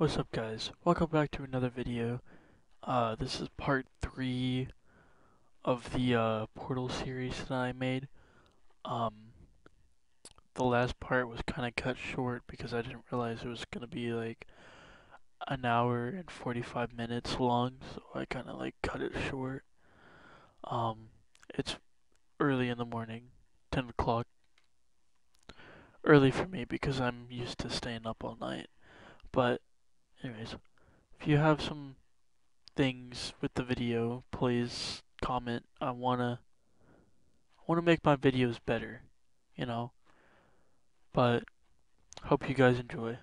What's up guys? Welcome back to another video. Uh, this is part 3 of the uh, Portal series that I made. Um, the last part was kind of cut short because I didn't realize it was going to be like an hour and 45 minutes long, so I kind of like cut it short. Um, it's early in the morning, 10 o'clock. Early for me because I'm used to staying up all night. But anyways, if you have some things with the video, please comment. I wanna I wanna make my videos better, you know. But hope you guys enjoy.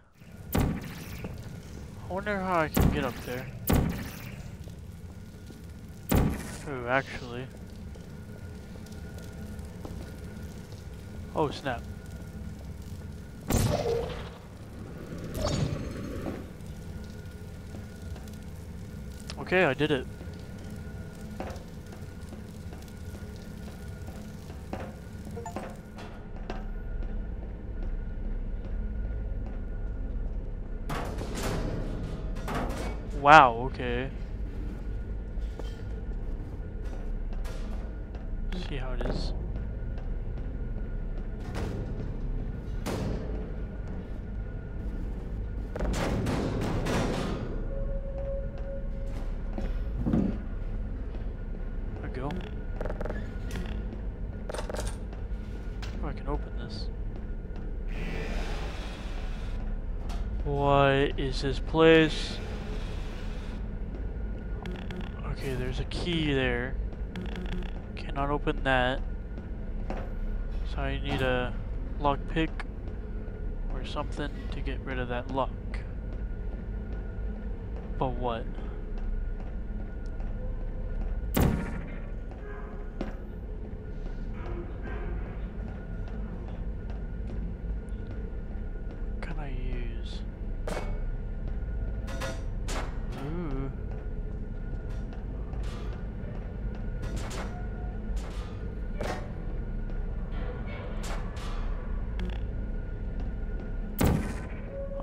I wonder how I can get up there. Oh, actually. Oh, snap. Okay, I did it. Wow, okay. See how it is. Is this place? Okay, there's a key there. Cannot open that. So I need a lockpick or something to get rid of that lock. But? What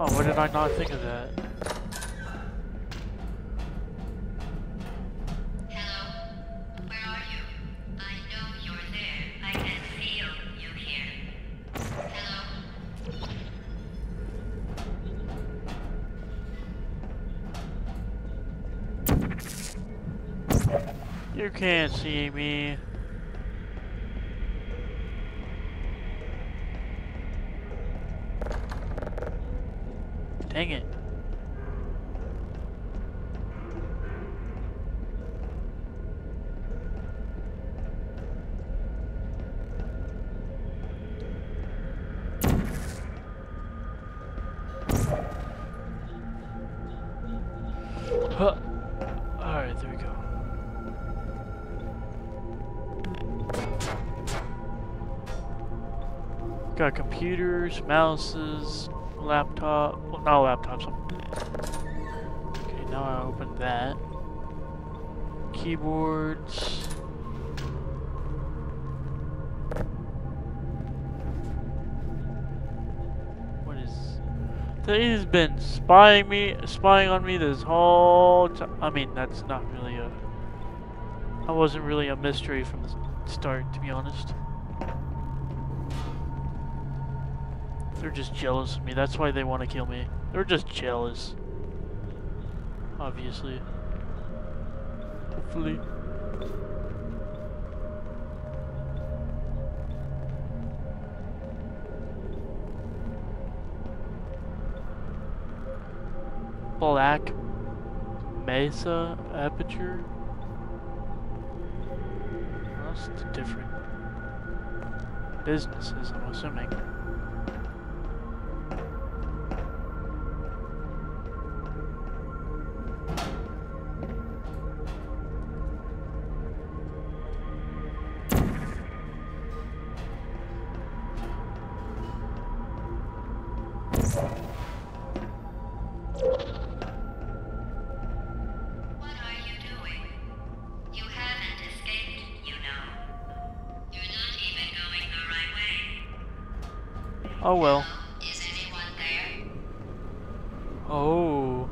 Oh, why did I not think of that? You can't see me. Computers, mouses, laptop. Well, not laptops. Okay, now I open that. Keyboards. What is? He's been spying me, spying on me this whole time. I mean, that's not really a. That wasn't really a mystery from the start, to be honest. They're just jealous of me. That's why they want to kill me. They're just jealous. Obviously. Hopefully. Black Mesa Aperture? That's different businesses, I'm assuming. Oh well. Oh.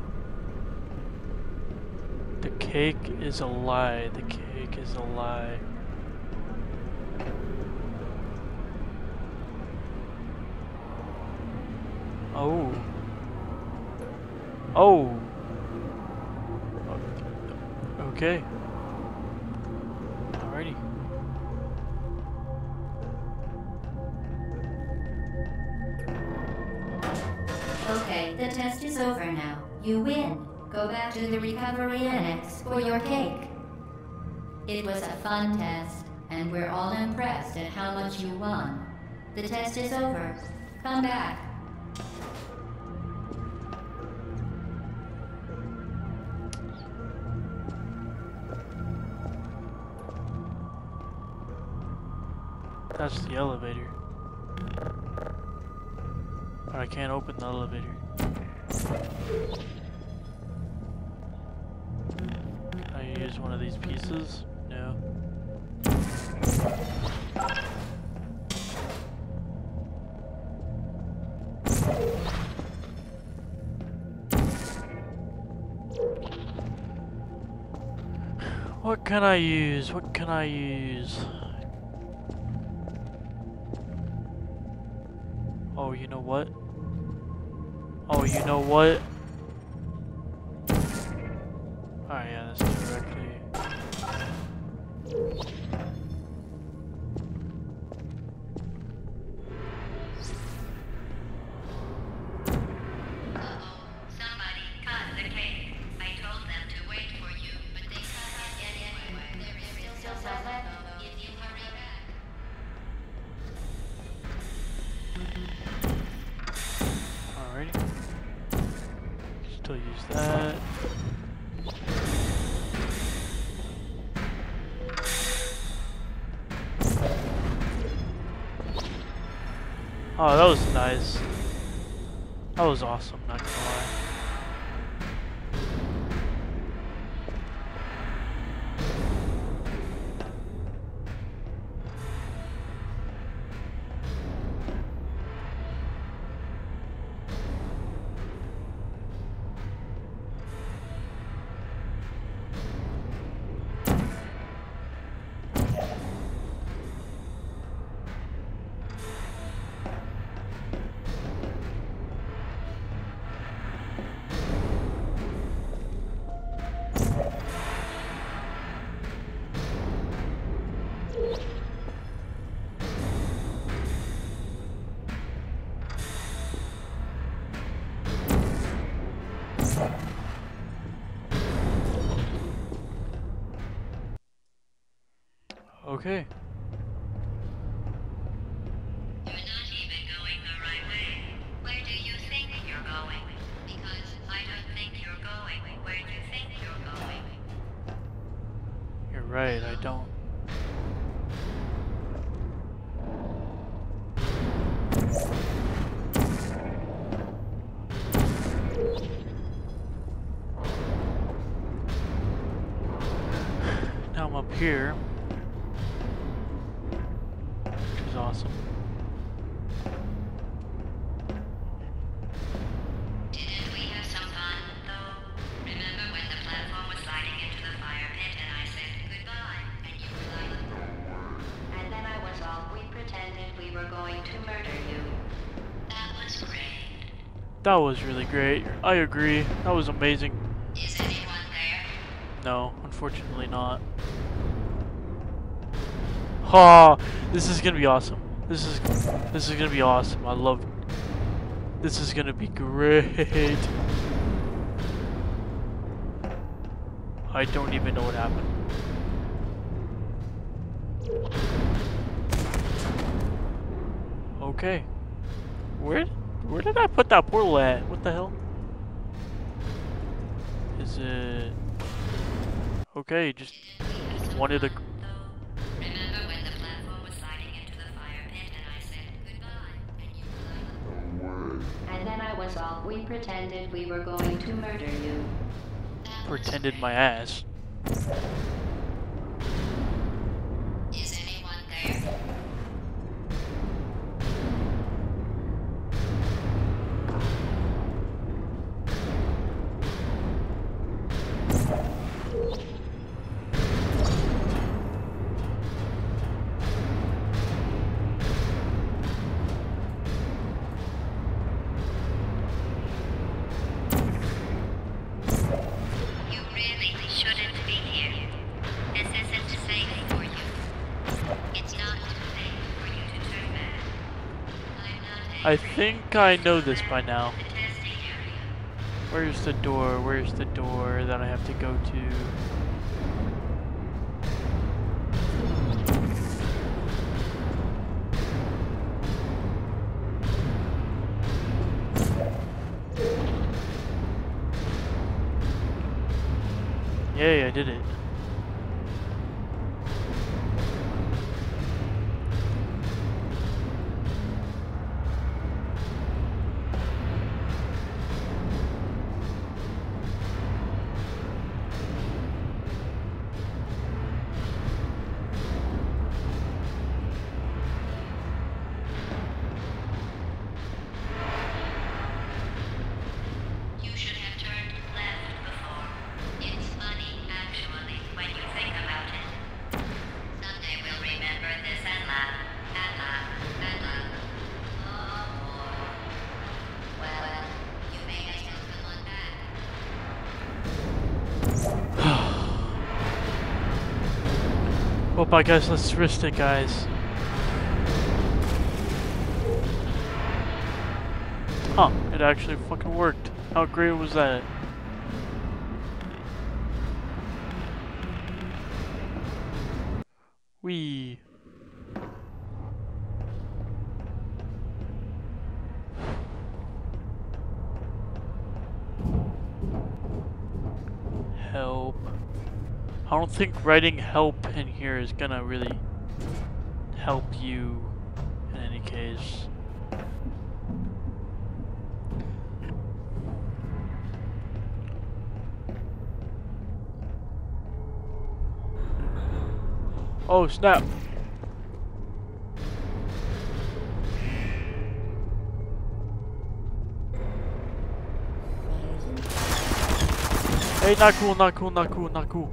The cake is a lie. The cake is a lie. Oh. Oh. Okay. To the recovery annex for your cake. It was a fun test, and we're all impressed at how much you won. The test is over. Come back. That's the elevator. I can't open the elevator. Use one of these pieces? No. What can I use? What can I use? Oh, you know what? Oh, you know what? Oh, that was nice. That was awesome, not right, I don't. Now I'm up here. That was really great. I agree. That was amazing. Is anyone there? No, unfortunately not. Oh, this is gonna be awesome. This is this is gonna be awesome. I love. This is gonna be great. I don't even know what happened. Okay. Where where did I put that portal at? What the hell? Is it Okay, just wanted to Remember when the platform was sliding into the fire pit and I said goodbye, and you were like... And then I was all, we pretended we were going to murder you. Pretended my ass. I know this by now. Where's the door? Where's the door that I have to go to? Yay, I did it. Well, I guess let's risk it, guys. Huh, it actually fucking worked. How great was that? Wee. Help. I don't think writing help in here is gonna really help you in any case. Oh snap! Hey, not cool, not cool, not cool, not cool,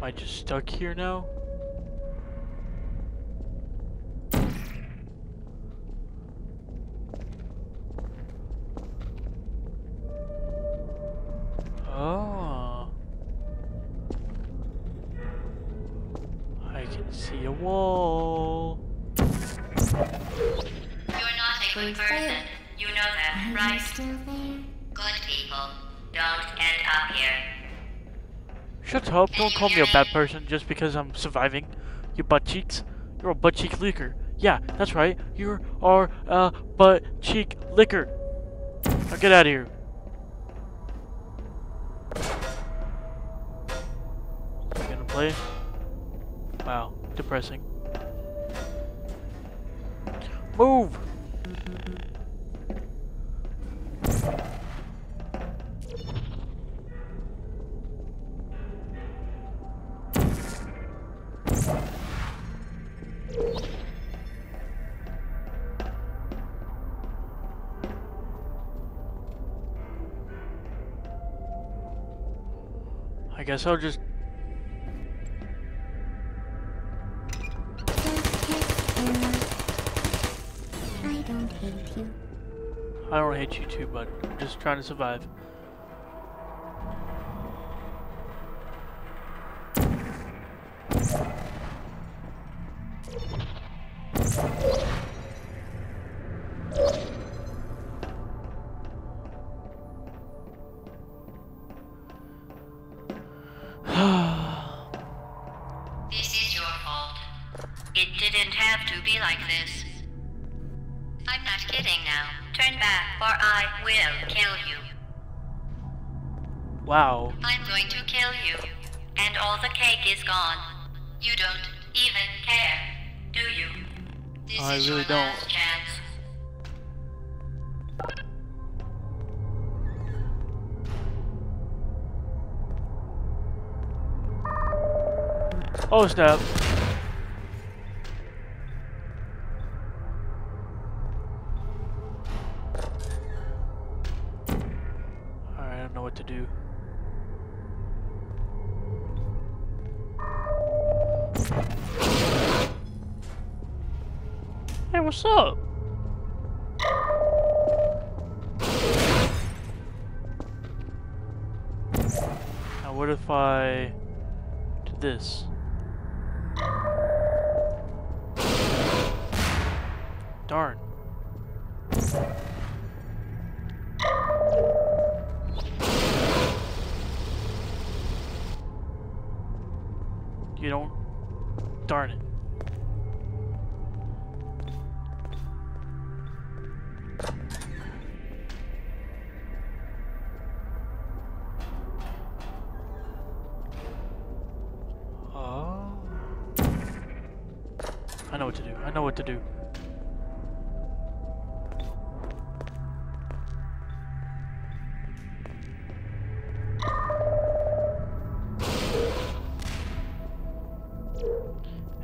Am I just stuck here now? Don't call me a bad person just because I'm surviving. You butt cheeks. You're a butt cheek licker. Yeah, that's right. You are a butt cheek licker. Now get out of here. Gonna play? Wow, depressing. Move! I guess I'll just I don't hate you. I don't hate you too, but I'm just trying to survive. What to do. Hey, what's up? Now what if I did this?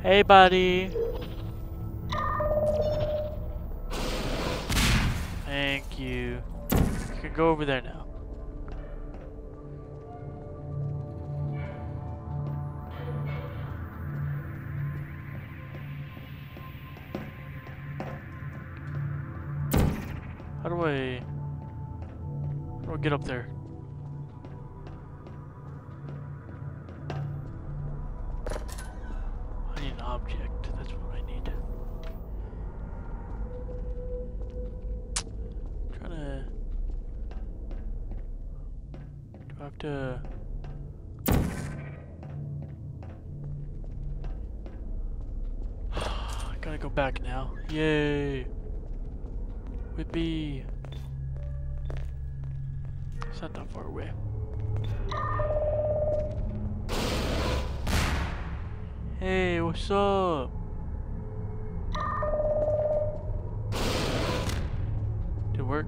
Hey, buddy. Thank you. You can go over there now. How do I... How do I get up there? Yay! Whippy! It's not that far away. Hey, what's up? Did it work?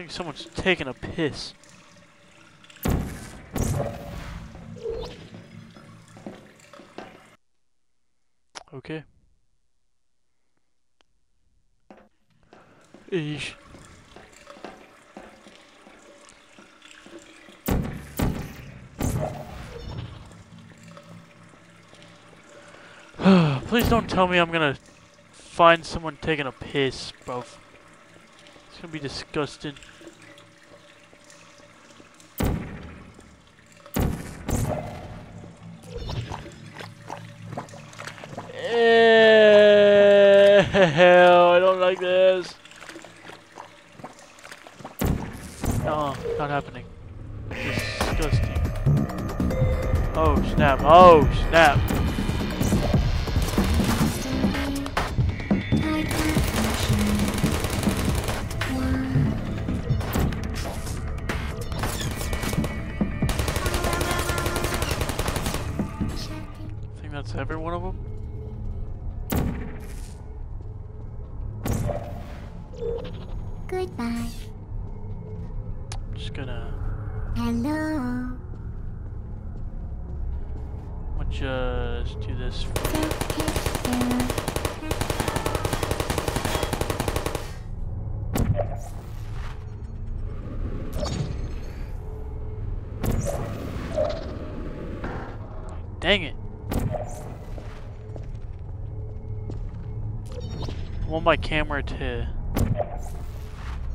Think someone's taking a piss. Okay. Eesh. Please don't tell me I'm gonna find someone taking a piss, bro. Gonna be disgusting. Hell, I don't like this. No, not happening. Disgusting. Oh snap! Oh snap! Dang it. I want my camera to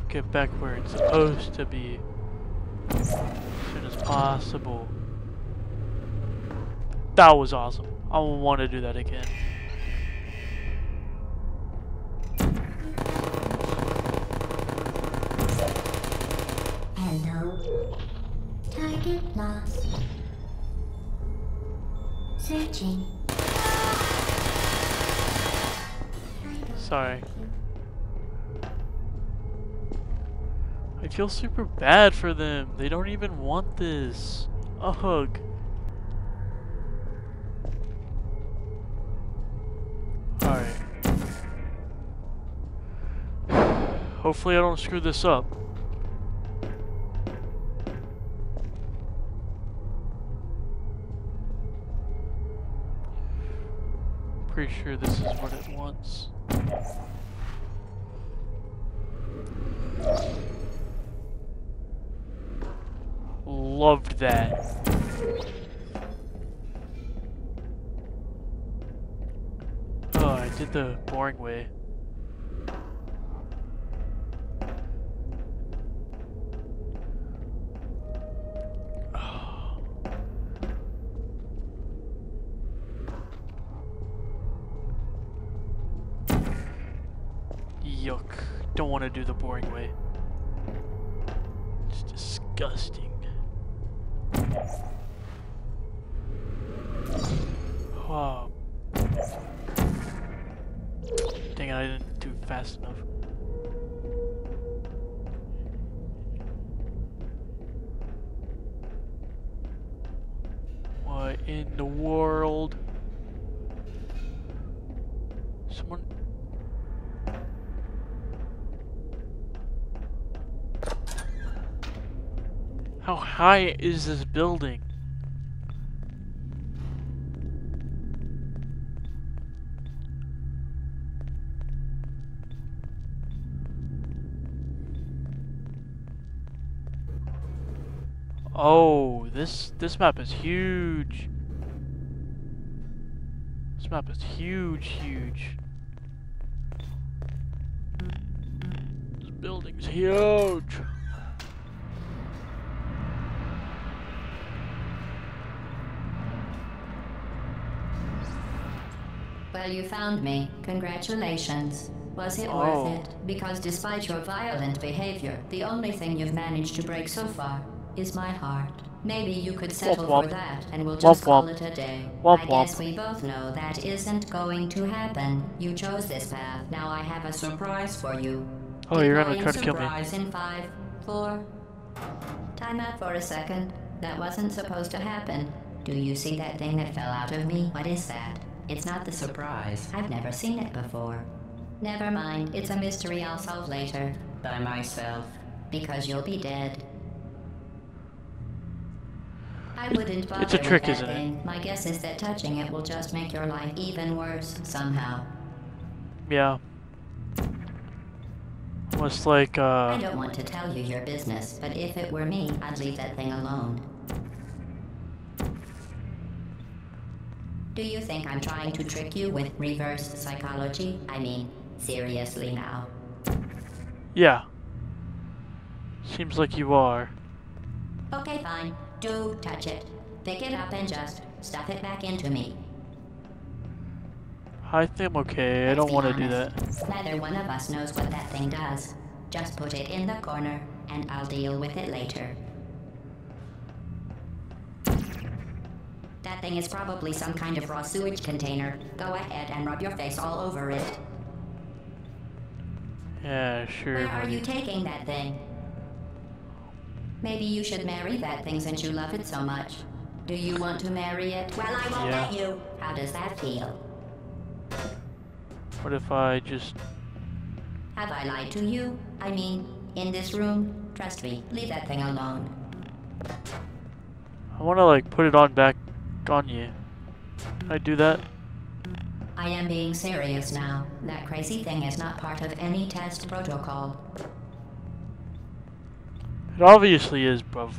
get back where it's supposed to be as soon as possible. That was awesome. I want to do that again. Hello. Target lost. Searching. Sorry. I feel super bad for them. They don't even want this. Ugh. Alright. Hopefully I don't screw this up. Pretty sure this is what it wants. Loved that. Oh, I did the boring way. Do the boring high is this building? Oh, this this map is huge. This map is huge, huge. This building's huge. Well, you found me. Congratulations. Was it Oh. worth it? Because despite your violent behavior, the only thing you've managed to break so far is my heart. Maybe you could settle womp. for that, and we'll just Womp call it a day. Womp I guess we both know that isn't going to happen. You chose this path. Now I have a surprise for you. Oh, you're gonna try to kill me. surprise in five, four. Time out for a second. That wasn't supposed to happen. Do you see that thing that fell out of me? What is that? It's not the surprise. I've never seen it before. Never mind. It's a mystery I'll solve later. By myself. Because you'll be dead. I wouldn't bother it's a trick, isn't it? My guess is that touching it will just make your life even worse somehow. Yeah. Almost like, uh... I don't want to tell you your business, but if it were me, I'd leave that thing alone. Do you think I'm trying to trick you with reverse psychology? I mean, seriously now. yeah. Seems like you are. Okay, fine. Do touch it. Pick it up and just stuff it back into me. I think I'm okay. I Let's don't want to do that. Neither one of us knows what that thing does. Just put it in the corner, and I'll deal with it later. That thing is probably some kind of raw sewage container. Go ahead and rub your face all over it. Yeah, sure. Where are you taking that thing? Maybe you should marry that thing since you love it so much. Do you want to marry it? Well, I won't Yeah. let you. How does that feel? What if I just... Have I lied to you? I mean, in this room? Trust me, leave that thing alone. I want to, like, put it on back on you. Can I do that? I am being serious now. That crazy thing is not part of any test protocol. It obviously is, bruv.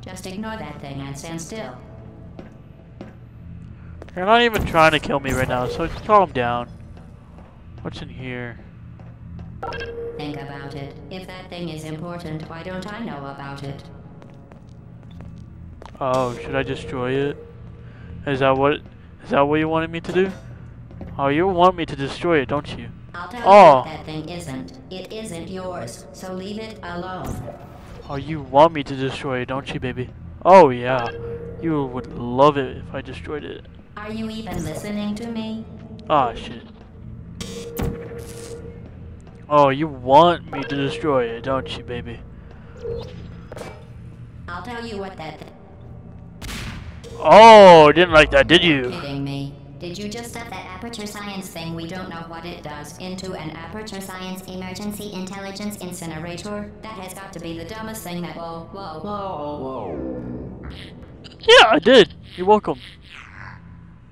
Just ignore that thing and stand still. You're not even trying to kill me right now, so just calm down. What's in here? Think about it. If that thing is important, why don't I know about it? Oh, should I destroy it? Is that what... Is that what you wanted me to do? Oh, you want me to destroy it, don't you? I'll tell Oh. you that thing isn't. It isn't yours, so leave it alone. Oh, you want me to destroy it, don't you, baby? Oh, yeah. You would love it if I destroyed it. Are you even listening to me? Ah, shit. Oh, you want me to destroy it, don't you, baby? I'll tell you what that Oh, didn't like that, did you? kidding me. Did you just set that aperture science thing we don't know what it does into an aperture science emergency intelligence incinerator? That has got to be the dumbest thing that whoa whoa whoa Yeah, I did. You're welcome.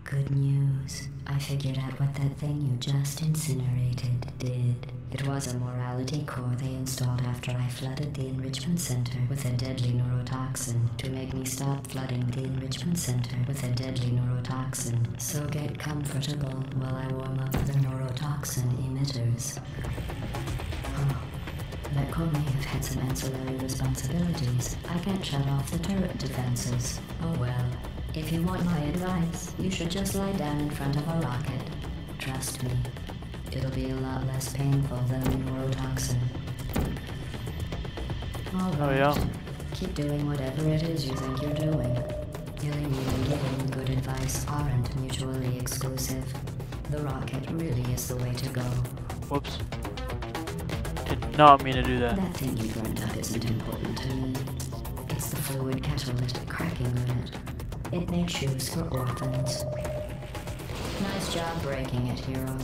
Good news. I figured out what that thing you just incinerated did. It was a morality core they installed after I flooded the enrichment center with a deadly neurotoxin to make me stop flooding the enrichment center with a deadly neurotoxin. So get comfortable while I warm up the neurotoxin emitters. Oh, that core may have had some ancillary responsibilities. I can't shut off the turret defenses. Oh well. If you want my advice, you should just lie down in front of a rocket. Trust me, it'll be a lot less painful than the neurotoxin. Alright. Oh, yeah. Keep doing whatever it is you think you're doing. Killing you and giving good advice aren't mutually exclusive. The rocket really is the way to go. Whoops. Did not mean to do that. That thing you burned up isn't important to me. It's the fluid catalytic cracking unit. It makes shoes for orphans. Nice job breaking it, hero.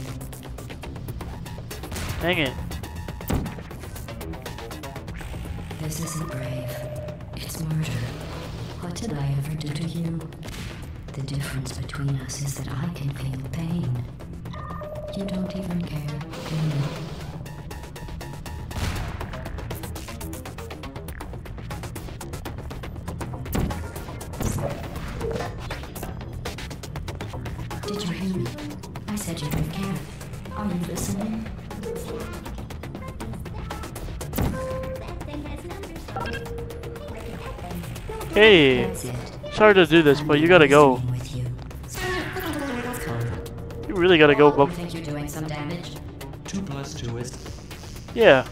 Dang it. This isn't brave. It's murder. What did I ever do to you? The difference between us is that I can feel pain. You don't even care, do you? Sorry to do this, but you gotta go. You. You really gotta go, I bub. think you're doing some damage. Two plus two is Yeah.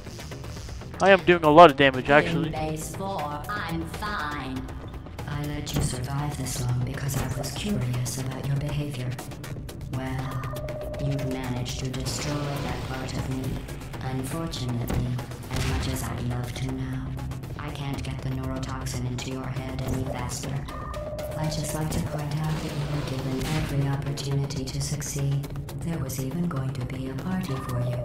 I am doing a lot of damage, actually. Base four, I'm fine. I let you survive this long because I was curious about your behavior. Well, you've managed to destroy that part of me. Unfortunately, as much as I'd love to now, I can't get the neurotoxin into your head any faster. I'd just like to point out that you were given every opportunity to succeed. There was even going to be a party for you.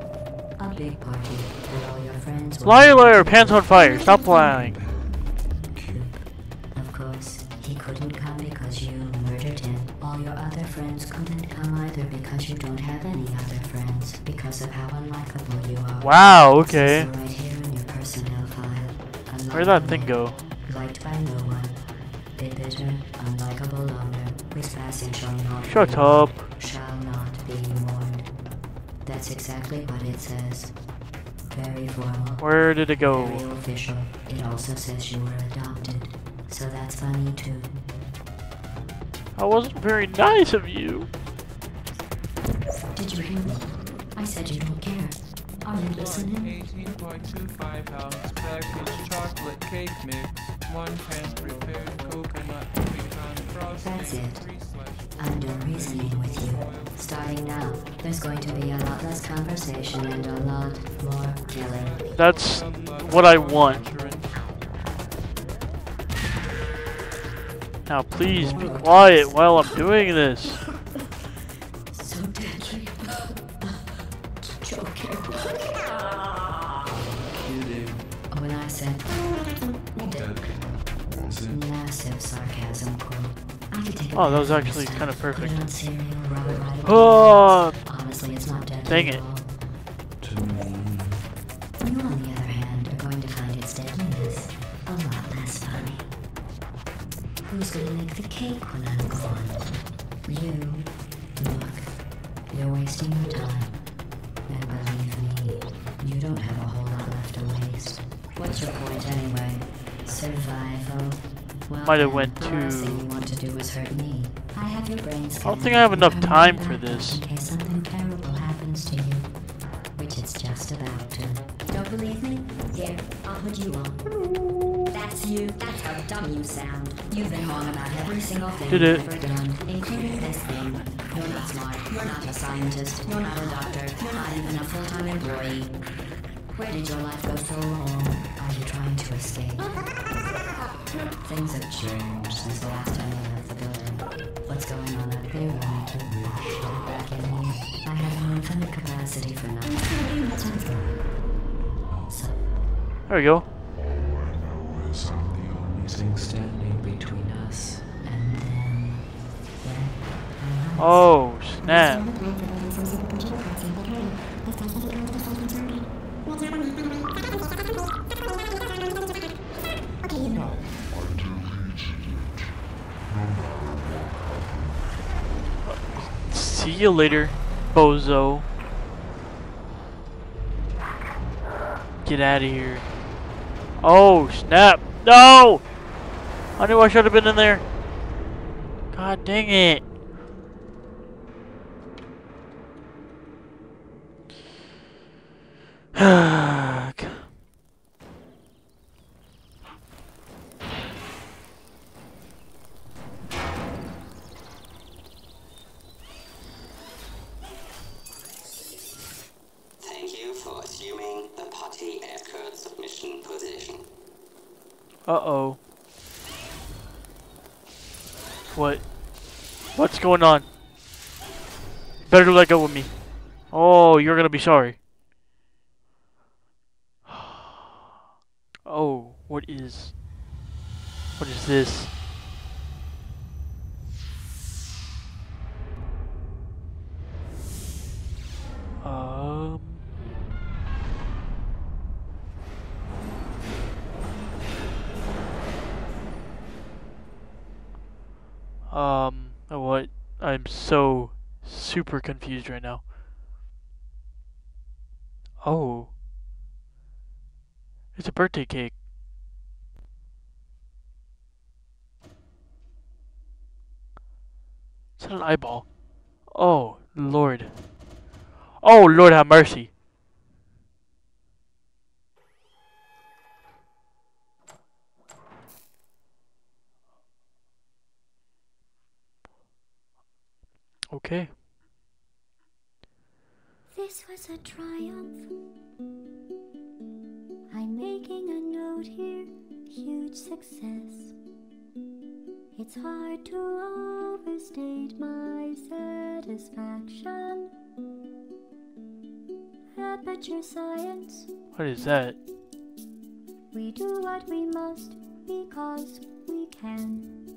A big party, and all your friends were Liar, liar, pants on fire. Stop lying. Of course, he couldn't come because you murdered him. All your other friends couldn't come either because you don't have any other friends because of how unlikable you are. Wow, okay. right here in your personnel file. Where'd that thing go? Liked by no one. The bitter, unlikable loner whose passing shall not Shut be up. shall not be mourned. That's exactly what it says. Very formal. Where did it go? Very official. It also says you were adopted. So that's funny too. That wasn't very nice of you. Did you hear me? I said you don't care. Are you listening? 18.25 ounce packaged chocolate cake mix, one pan prepared coconut pecan frosting, That's it. three I'm done reasoning with you. Starting now, there's going to be a lot less conversation and a lot more killing. That's what I want. Now please be quiet while I'm doing this. Oh, that was actually kinda perfect. Put it on cereal, rub it right into Oh. Honestly, it's not deadly Dang it. all. to me. You, on the other hand, are going to find its deadliness a lot less funny. Who's gonna make the cake when I'm gone? You. Look, you're wasting your time. And believe me, you don't have a whole lot left to waste. What's your point anyway? Survival? Well, Might have went the last thing too- to do is hurt me. I have your brains. I don't think I have enough time for this. In case something terrible happens to you, which it's just about to. Don't believe me? Here, I'll put you on. That's you. That's how dumb you sound. You've been wrong about every single thing Did you've it. ever done, including this thing. You're not smart. You're not a scientist. You're not a doctor. You're not even a full-time employee. Where did your life go so wrong? Are you trying to escape? Things have changed since the last time I left the building. What's going on up here? To back in here. I have an infinite capacity for nothing. So, There we go. Is I'm the only thing standing between us. and then, then, Oh, snap. See you later, bozo. Get out of here. Oh, snap. No! I knew I should have been in there. God dang it. Thank you for assuming the party escort submission position. Uh-oh. What? What's going on? Better let go with me. Oh, you're gonna be sorry. Oh, what is... What is this? So super confused right now. Oh. It's a birthday cake. It's an eyeball. Oh, Lord. Oh, Lord have mercy. Okay. This was a triumph. I'm making a note here, huge success. It's hard to overstate my satisfaction. Ah, Aperture science, What is that? we do what we must because we can.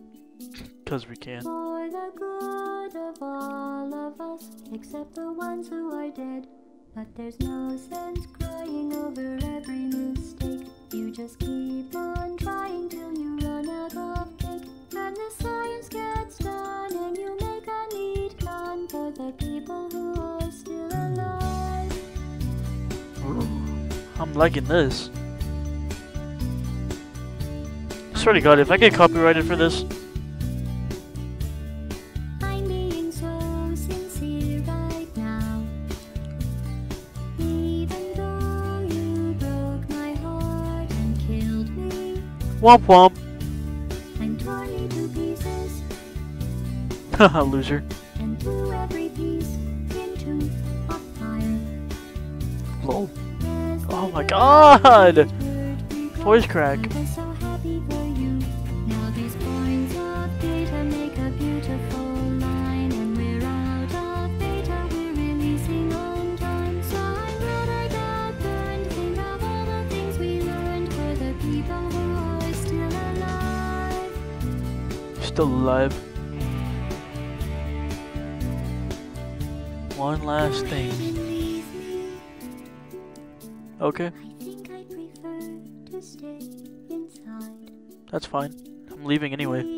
Because we can. For the good of all of us, except the ones who are dead. But there's no sense crying over every mistake. You just keep on trying till you run out of cake. The science gets done, and you make a neat gun for the people who are still alive. I'm liking this. Swear to God, if I get copyrighted for this, womp womp. I'm torn into pieces Haha, loser. and threw every piece into a fire. Lol. Oh my God! Voice crack. Still alive. One last thing. ahead and leave me. Okay, I think I prefer to stay inside. that's fine. I'm leaving anyway.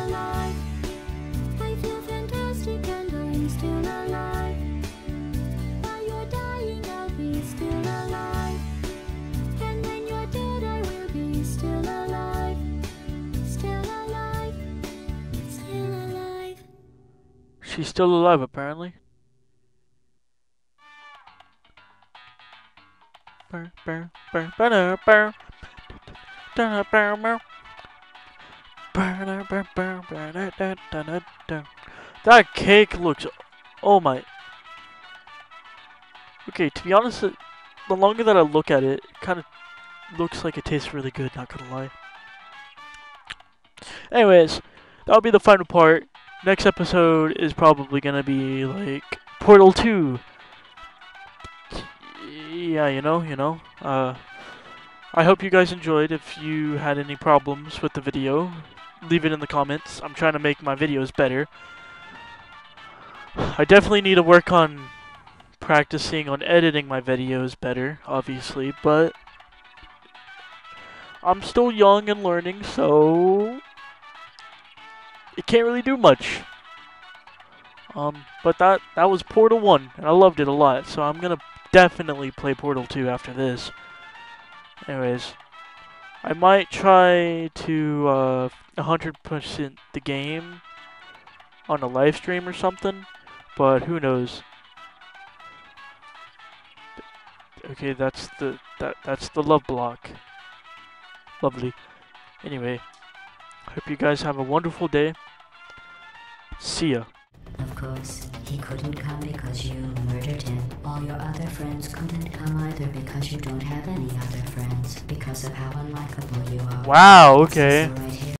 da, alive, apparently. That cake looks. Oh my. Okay, to be honest, the longer that I look at it, it kind of looks like it tastes really good, not gonna lie. Anyways, that'll be the final part next episode is probably gonna be like Portal 2. Yeah, you know, you know. Uh, I hope you guys enjoyed. If you had any problems with the video, leave it in the comments. I'm trying to make my videos better. I definitely need to work on practicing on editing my videos better, obviously, but I'm still young and learning, so it can't really do much. Um, but that that was Portal 1, and I loved it a lot, so I'm gonna definitely play Portal 2 after this. Anyways, I might try to uh, 100% the game on a live stream or something, but who knows. Okay, that's the that that's the love block. Lovely. Anyway, hope you guys have a wonderful day. See ya. Of course, he couldn't come because you murdered him. All your other friends couldn't come either because you don't have any other friends. Because of how unlikable you are. Wow, okay. so right here.